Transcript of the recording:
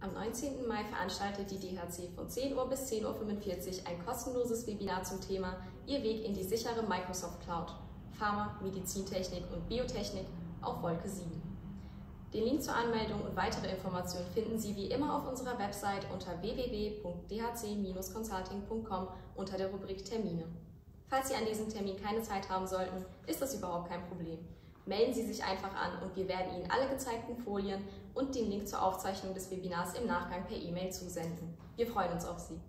Am 19. Mai veranstaltet die DHC von 10 Uhr bis 10.45 Uhr ein kostenloses Webinar zum Thema Ihr Weg in die sichere Microsoft Cloud, Pharma, Medizintechnik und Biotechnik auf Wolke 7. Den Link zur Anmeldung und weitere Informationen finden Sie wie immer auf unserer Website unter www.dhc-consulting.com unter der Rubrik Termine. Falls Sie an diesem Termin keine Zeit haben sollten, ist das überhaupt kein Problem. Melden Sie sich einfach an und wir werden Ihnen alle gezeigten Folien und den Link zur Aufzeichnung des Webinars im Nachgang per E-Mail zusenden. Wir freuen uns auf Sie.